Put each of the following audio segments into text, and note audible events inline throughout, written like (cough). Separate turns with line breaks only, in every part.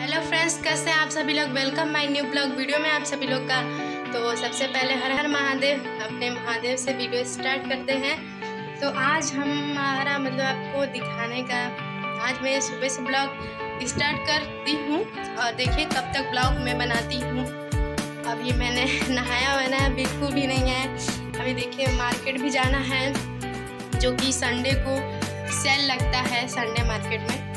Hello friends कैसे हैं आप सभी लोग? Welcome my new blog video में आप सभी लोग का। तो सबसे पहले हर हर महादेव अपने महादेव से वीडियो स्टार्ट करते हैं। तो आज हमारा मतलब आपको दिखाने का, आज मैं सुबह से ब्लॉग स्टार्ट करती हूँ और देखिए कब तक ब्लॉग मैं बनाती हूँ। अभी मैंने (laughs) नहाया वहाया बिल्कुल भी नहीं है। अभी देखिए मार्केट भी जाना है, जो कि संडे को सेल लगता है संडे मार्केट में।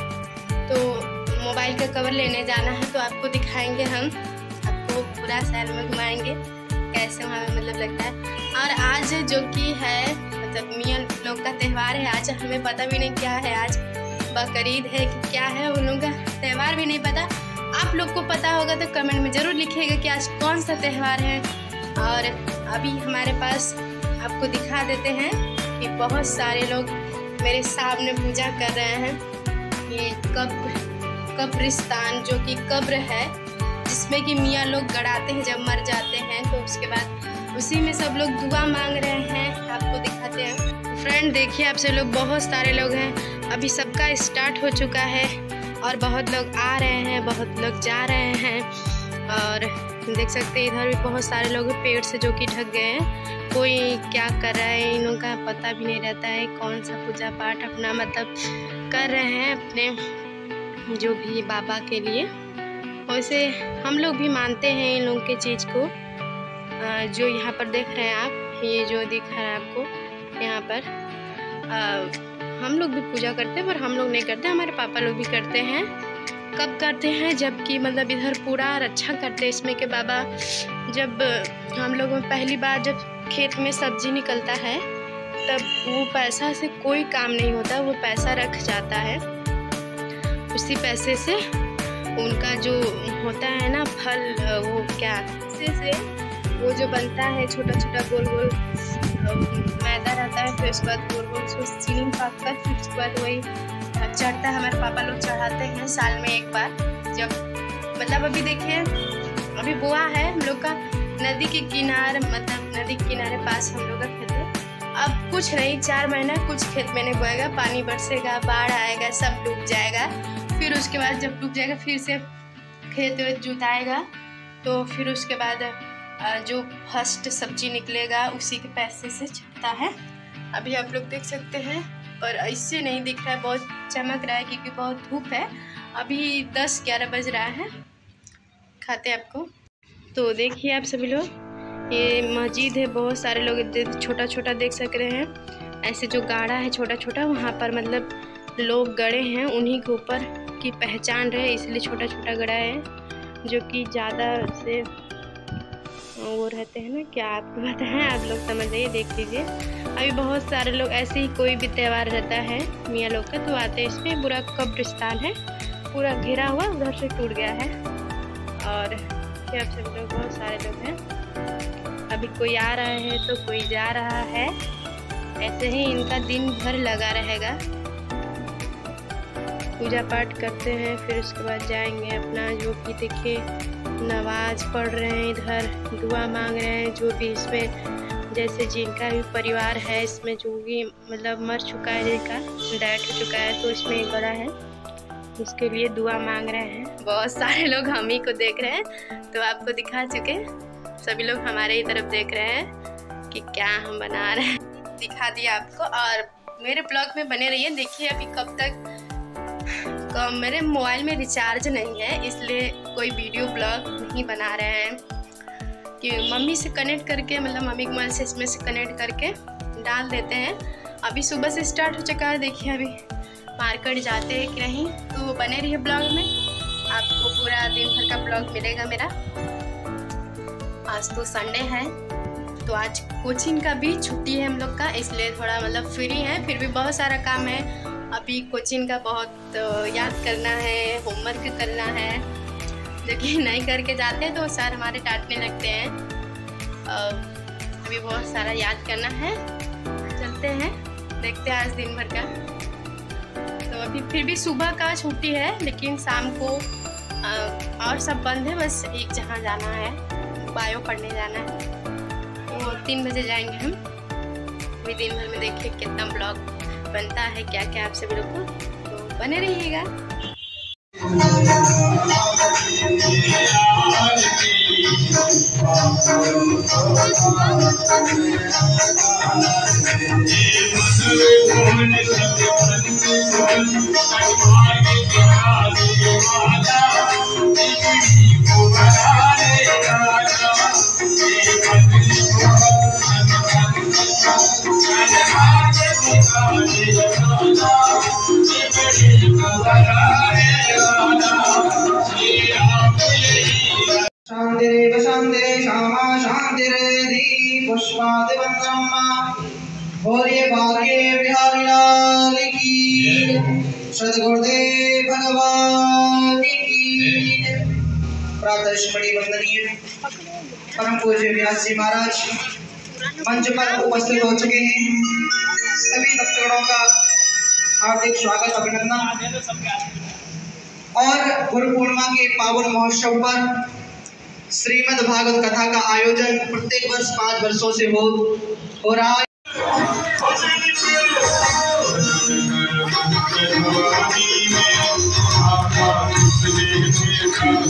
तो मोबाइल का कवर लेने जाना है तो आपको दिखाएँगे हम। आपको पूरा शहर में घुमाएँगे, कैसे वहाँ मतलब लगता है। और आज जो कि है मतलब मियाँ लोग का त्यौहार है, आज हमें पता भी नहीं क्या है, आज बकरीद है कि क्या है, उन लोगों का त्यौहार भी नहीं पता। आप लोग को पता होगा तो कमेंट में ज़रूर लिखिएगा कि आज कौन सा त्यौहार है। और अभी हमारे पास आपको दिखा देते हैं कि बहुत सारे लोग मेरे सामने पूजा कर रहे हैं। ये कब्र कब्रिस्तान, जो कि कब्र है, जिसमें कि मियाँ लोग गड़ाते हैं जब मर जाते हैं तो उसके बाद उसी में सब लोग दुआ मांग रहे हैं। आपको दिखाते हैं। फ्रेंड देखिए, आप सब लोग बहुत सारे लोग हैं। अभी सबका स्टार्ट हो चुका है और बहुत लोग आ रहे हैं, बहुत लोग जा रहे हैं। और देख सकते हैं, इधर भी बहुत सारे लोग पेड़ से जो कि ढक गए हैं। कोई क्या कर रहा है, इन का पता भी नहीं रहता है, कौन सा पूजा पाठ अपना मतलब कर रहे हैं अपने। जो भी बाबा के लिए। वैसे हम लोग भी मानते हैं इन लोगों के चीज़ को। जो यहाँ पर देख रहे हैं आप, ये जो दिख रहा है आपको, यहाँ पर। हम लोग भी पूजा करते हैं, पर हम लोग नहीं करते, हमारे पापा लोग भी करते हैं। कब करते हैं? जबकि मतलब इधर पूरा रक्षा करते हैं इसमें के बाबा। जब हम लोग पहली बार जब खेत में सब्ज़ी निकलता है, तब वो पैसा से कोई काम नहीं होता, वो पैसा रख जाता है। उसी पैसे से उनका जो होता है ना फल, वो क्या से से वो जो बनता है छोटा छोटा गोल गोल मैदा रहता है, फिर उसके बाद गोल गोल उसको चीनी पाक कर फिर उसके बाद वही चढ़ता है। हमारे पापा लोग चढ़ाते हैं साल में एक बार, जब मतलब अभी देखिए, अभी बुआ है, हम लोग का नदी के किनारे मतलब नदी के किनारे पास हम लोग का खेत है। अब कुछ नहीं, चार महीना कुछ खेत में नहीं बोएगा, पानी बरसेगा, बाढ़ आएगा, सब डूब जाएगा। फिर उसके बाद जब डूब जाएगा, फिर से खेत वेत जुताएगा। तो फिर उसके बाद जो फ़र्स्ट सब्ज़ी निकलेगा, उसी के पैसे से छपता है। अभी आप लोग देख सकते हैं और ऐसे नहीं दिख रहा है। बहुत चमक रहा है क्योंकि बहुत धूप है। अभी दस ग्यारह बज रहा है। खाते आपको। तो देखिए आप सभी लोग, ये मस्जिद है। बहुत सारे लोग छोटा छोटा देख सक रहे हैं। ऐसे जो गाढ़ा है छोटा छोटा वहाँ पर मतलब लोग गड़े हैं, उन्हीं के ऊपर की पहचान रहे, इसलिए छोटा छोटा गड़ा है, जो कि ज़्यादा से वो रहते हैं ना, क्या आपको है, आप लोग समझ जाइए, देख लीजिए। अभी बहुत सारे लोग, ऐसे ही कोई भी त्यौहार रहता है, मियाँ लोग का तो आते हैं इसमें। पूरा कब्रिस्तान है, पूरा घिरा हुआ, उधर से टूट गया है। और क्या सब लोग, बहुत सारे लोग हैं। अभी कोई आ रहा है तो कोई जा रहा है। ऐसे ही इनका दिन भर लगा रहेगा। पूजा पाठ करते हैं, फिर उसके बाद जाएँगे अपना जो कि देखिए, नमाज़ पढ़ रहे हैं, इधर दुआ मांग रहे हैं, जो भी इसमें, जैसे जिनका भी परिवार है, इसमें जो भी मतलब मर चुका है, जिनका डेट हो चुका है तो इसमें बड़ा है, उसके लिए दुआ मांग रहे हैं। बहुत सारे लोग हम ही को देख रहे हैं तो आपको दिखा चुके सभी लोग हमारे ही तरफ़ देख रहे हैं कि क्या हम बना रहे हैं। दिखा दिया आपको और मेरे ब्लॉग में बने रहिए, देखिए अभी कब तक मेरे मोबाइल में रिचार्ज नहीं है, इसलिए कोई वीडियो ब्लॉग नहीं बना रहे हैं। कि मम्मी से कनेक्ट करके मतलब मम्मी के मोबाइल से इसमें से कनेक्ट करके डाल देते हैं। अभी सुबह से स्टार्ट हो चुका है, देखिए अभी मार्केट जाते हैं कि नहीं तो बने रहिए ब्लॉग में। आपको पूरा दिन भर का ब्लॉग मिलेगा मेरा। आज तो संडे है तो आज कोचिंग का भी छुट्टी है हम लोग का, इसलिए थोड़ा मतलब फ्री है, फिर भी बहुत सारा काम है। अभी कोचिंग का बहुत याद करना है होमवर्क करना है। जो कि (laughs) नहीं करके जाते हैं तो सर हमारे डांटने लगते हैं। अभी बहुत सारा याद करना है। चलते हैं, देखते हैं आज दिन भर का। तो अभी फिर भी सुबह का छुट्टी है, लेकिन शाम को और सब बंद है, बस एक जगह जाना है, बायो पढ़ने जाना है। तो तीन बजे जाएँगे हम। अभी दिन भर में देखिए कितना ब्लॉग बनता है क्या क्या आप सभी लोग को तो बने रहिएगा।
शान्तिरेव शान्तिरे क्षामा शान्तिरेधि पुष्पादिवन्नम्मा भोर्ये भाग्ये बिहारिलाल भगवान की। प्रातः बड़ी वंदनीय परम पूज्य महाराज, मंच पर उपस्थित हो चुके हैं। सभी भक्तगणों का हार्दिक स्वागत, अभिनंदन। और गुरु पूर्णिमा के पावन महोत्सव पर श्रीमद भागवत कथा का आयोजन प्रत्येक वर्ष पाँच वर्षों से हो रहा है।
अज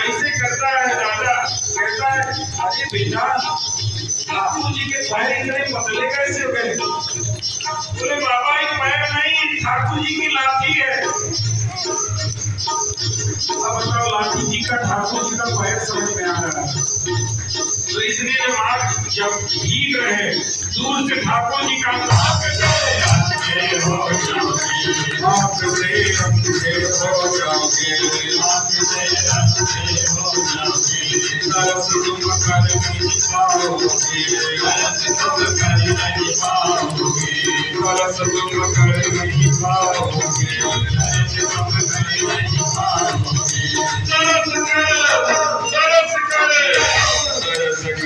ऐसे करता है दादा कहता है, अरे बेटा ठाकुर जी के पैर इतने पतले कैसे हो गए बोले बाबा एक पैर नहीं, ठाकुर जी की लाठी है। बताओ, लाठी जी का, ठाकुर जी का पैर समझ में आ रहा है। तो इसलिए आज जब जी रहे दूर से ठाकुर जी का नाम Thank.